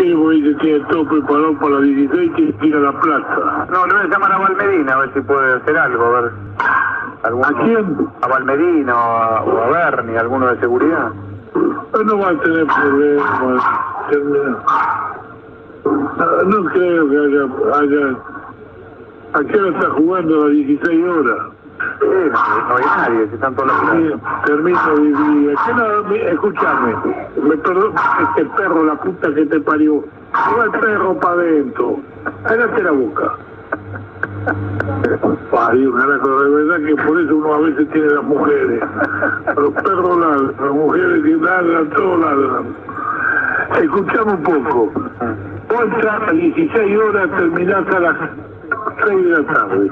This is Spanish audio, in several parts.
¿Qué güey que tiene todo preparado para la 16 que tira la plata? No, le voy a llamar a Valmedina a ver si puede hacer algo, a ver. ¿Alguno? ¿A quién? A Valmedina o a, o a Berni, alguno de seguridad. Pues no va a tener problemas. No, no creo que haya... haya... ¿A qué hora está jugando a las 16 horas? No, hay nadie, si están todos los Sí. ¿Qué no, mi- escúchame, me perdón, este perro, la puta que te parió. Lleva el perro para adentro. Cállate la boca. Parió, carajo, de verdad que por eso uno a veces tiene las mujeres. Los perros las mujeres que ladran, todos ladran. Escuchame un poco. Vos a las 16 horas, terminás a las 6 de la tarde.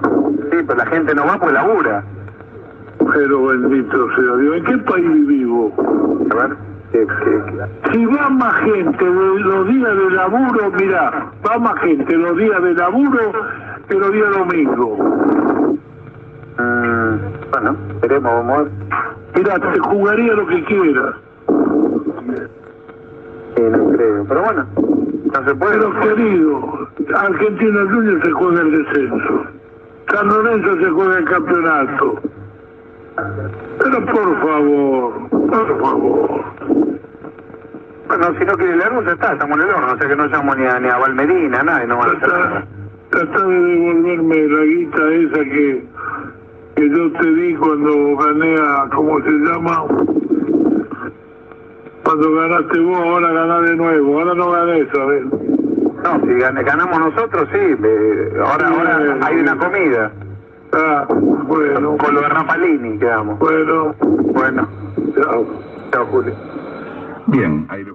Sí, pero la gente no va porque labura. Pero bendito sea Dios, ¿en qué país vivimos? A ver. Si va más gente los días de laburo, mira, va más gente los días de laburo que los días domingos. Mm, bueno, esperemos, vamos a ver. Mira, te jugaría lo que quieras. Sí, no creo. Pero bueno, no se puede. Pero querido, Argentina Junior se juega el descenso. San Lorenzo se juega el campeonato. Pero por favor, por favor. Bueno, si no quiere leerlo, ya está, estamos en el horno. O sea que no llamo ni a, ni a Valmedina, nadie, no van a hacer nada. de devolverme la guita esa que, que yo te di cuando gané a, ¿cómo se llama? Cuando ganaste vos, ahora ganás de nuevo. Ahora no gané, ¿sabes? No, si gan- ganamos nosotros, sí. ahora, ahora hay una comida. Ah, bueno, Con lo de Rapalini quedamos. bueno, Bueno, chao. chao, Julio. Bien, ahí lo-